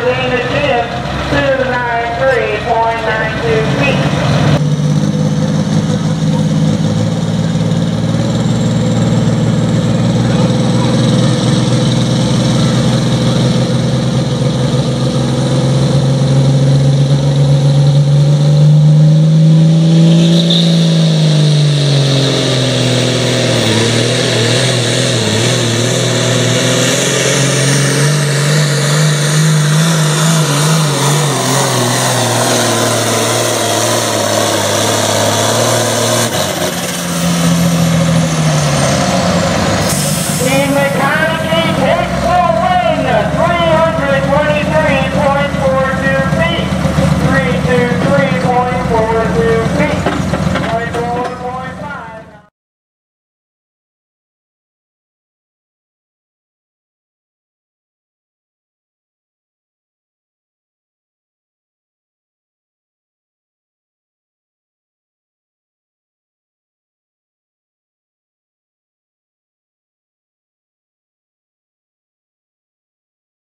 Notre Dame Great.